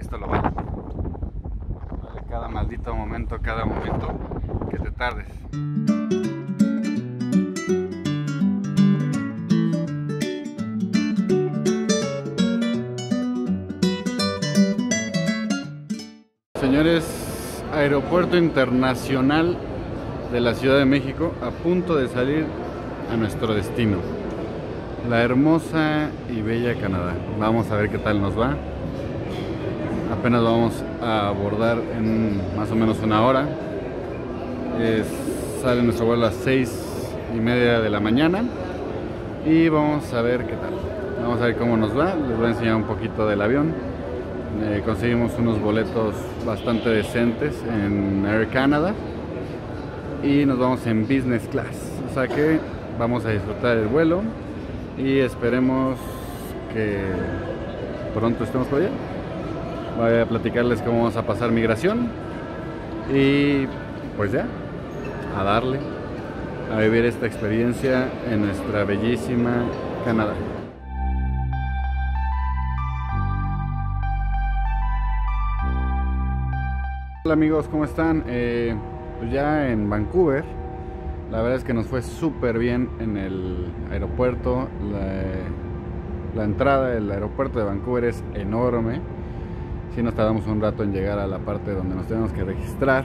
esto lo. Vale cada maldito momento, cada momento que te tardes. Señores, Aeropuerto Internacional de la Ciudad de México a punto de salir a nuestro destino. La hermosa y bella Canadá. Vamos a ver qué tal nos va. Apenas vamos a abordar en más o menos una hora. sale nuestro vuelo a las seis y media de la mañana. Y vamos a ver qué tal. Vamos a ver cómo nos va. Les voy a enseñar un poquito del avión. Eh, conseguimos unos boletos bastante decentes en Air Canada. Y nos vamos en business class. O sea que vamos a disfrutar el vuelo y esperemos que pronto estemos por allá. Voy a platicarles cómo vamos a pasar migración y pues ya, a darle, a vivir esta experiencia en nuestra bellísima Canadá. Hola amigos, ¿cómo están? Eh, pues ya en Vancouver la verdad es que nos fue súper bien en el aeropuerto. La, entrada del aeropuerto de Vancouver es enorme. Si nos tardamos un rato en llegar a la parte donde nos tenemos que registrar.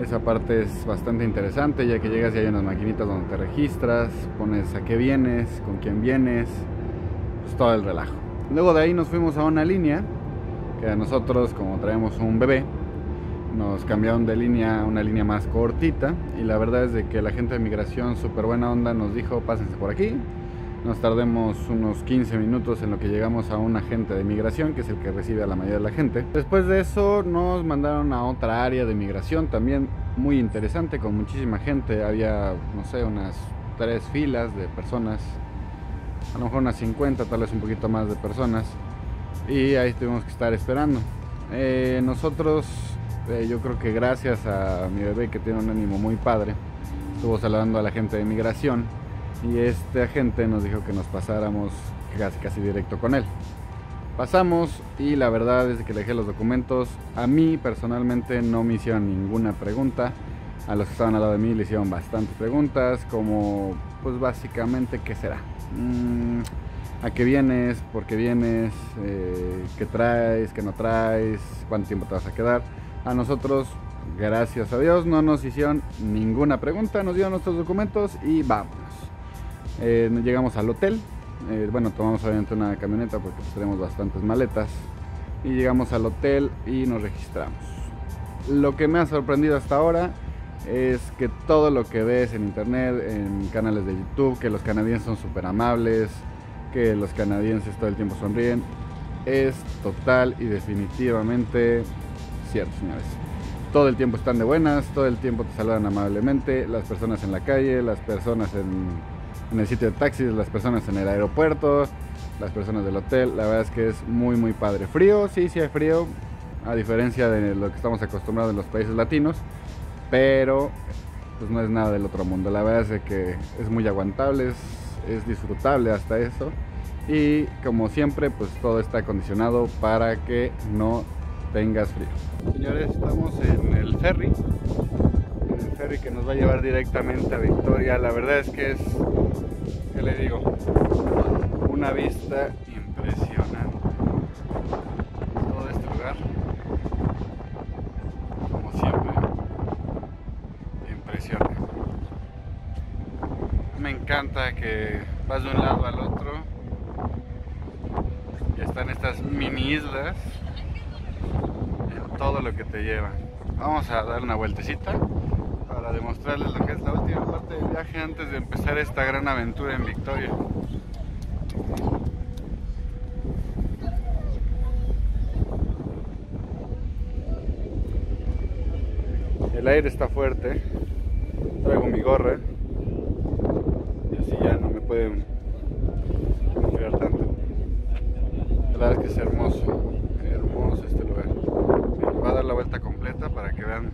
Esa parte es bastante interesante ya que llegas y hay unas maquinitas donde te registras, pones a qué vienes, con quién vienes, pues todo el relajo. Luego de ahí nos fuimos a una línea que a nosotros como traemos un bebé nos cambiaron de línea a una línea más cortita y la verdad es de que la gente de migración súper buena onda nos dijo pásense por aquí nos tardemos unos 15 minutos en lo que llegamos a un agente de migración que es el que recibe a la mayoría de la gente. Después de eso nos mandaron a otra área de migración también muy interesante con muchísima gente. Había no sé unas tres filas de personas a lo mejor unas 50 tal vez un poquito más de personas. Y ahí tuvimos que estar esperando. Eh, nosotros eh, yo creo que gracias a mi bebé que tiene un ánimo muy padre, estuvo saludando a la gente de migración y este agente nos dijo que nos pasáramos casi casi directo con él. Pasamos y la verdad es que le dejé los documentos. A mí personalmente no me hicieron ninguna pregunta. A los que estaban al lado de mí le hicieron bastantes preguntas, como pues básicamente qué será. Mm, ¿A qué vienes? ¿Por qué vienes? Eh, ¿Qué traes? ¿Qué no traes? ¿Cuánto tiempo te vas a quedar? A nosotros, gracias a Dios, no nos hicieron ninguna pregunta, nos dieron nuestros documentos y vámonos. Eh, llegamos al hotel, eh, bueno, tomamos obviamente una camioneta porque pues, tenemos bastantes maletas y llegamos al hotel y nos registramos. Lo que me ha sorprendido hasta ahora es que todo lo que ves en internet, en canales de YouTube, que los canadienses son súper amables, que los canadienses todo el tiempo sonríen, es total y definitivamente cierto, señores. Todo el tiempo están de buenas, todo el tiempo te saludan amablemente, las personas en la calle, las personas en, el sitio de taxis, las personas en el aeropuerto, las personas del hotel. La verdad es que es muy, muy padre. Frío, sí, sí hay frío, a diferencia de lo que estamos acostumbrados en los países latinos, pero pues no es nada del otro mundo. La verdad es que es muy aguantable, es, es disfrutable hasta eso. Y como siempre, pues todo está acondicionado para que no tengas frío. Señores, estamos en el ferry, en el ferry que nos va a llevar directamente a Victoria. La verdad es que es, ¿qué le digo? Una vista impresionante. Todo este lugar, como siempre, impresiona. Me encanta que vas de un lado al otro y están estas mini islas todo lo que te lleva. Vamos a dar una vueltecita demostrarles lo que es la última parte del viaje antes de empezar esta gran aventura en Victoria. El aire está fuerte, traigo mi gorra y así ya no me pueden enfriar tanto. La verdad es que es hermoso, hermoso este lugar va a dar la vuelta completa para que vean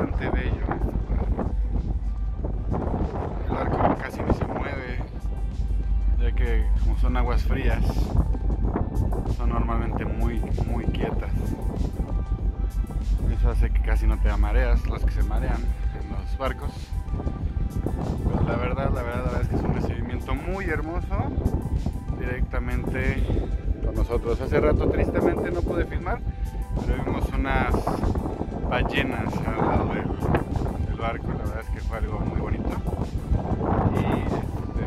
bastante bello. El barco casi ni se mueve, ya que como son aguas frías, son normalmente muy, muy quietas. Eso hace que casi no te da mareas, los que se marean en los barcos. Pero la verdad, la verdad, la verdad es que es un recibimiento muy hermoso directamente con nosotros. Hace rato tristemente no pude filmar, pero vimos unas ballenas al lado del, barco, la verdad es que fue algo muy bonito. Y, este,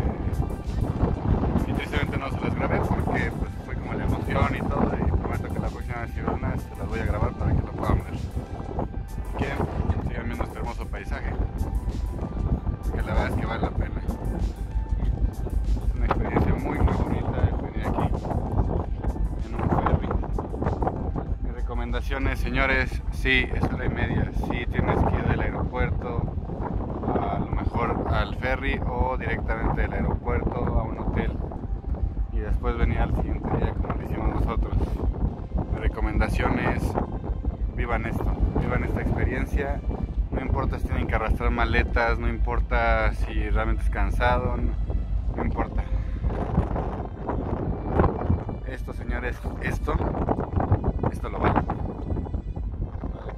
y tristemente no se las grabé porque pues, fue como la emoción y todo, y prometo que la próxima vez se las voy a grabar para que recomendaciones, señores, sí, es hora y media, sí tienes que ir del aeropuerto a lo mejor al ferry o directamente del aeropuerto a un hotel y después venir al siguiente día como lo hicimos nosotros. Mi recomendación es vivan esto, vivan esta experiencia. No importa si tienen que arrastrar maletas, no importa si realmente es cansado, no, no importa. Esto, señores, esto, esto lo vale.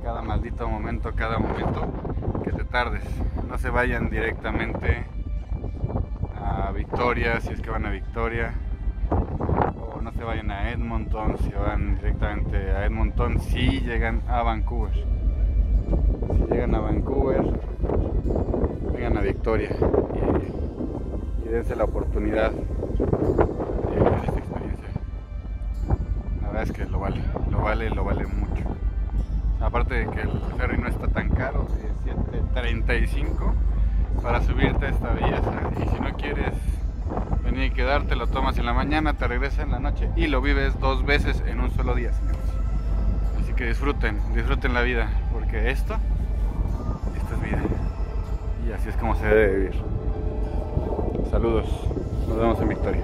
Cada maldito momento, cada momento que te tardes. No se vayan directamente a Victoria, si es que van a Victoria. O no se vayan a Edmonton, si van directamente a Edmonton, si llegan a Vancouver. Si llegan a Vancouver, vengan a Victoria y dense la oportunidad 7.35 para subirte a esta belleza. Y si no quieres venir y quedarte, lo tomas en la mañana, te regresas en la noche y lo vives dos veces en un solo día, señores. Así que disfruten, disfruten la vida, porque esto, esto es vida. Y así es como se debe vivir. Saludos, nos vemos en Victoria.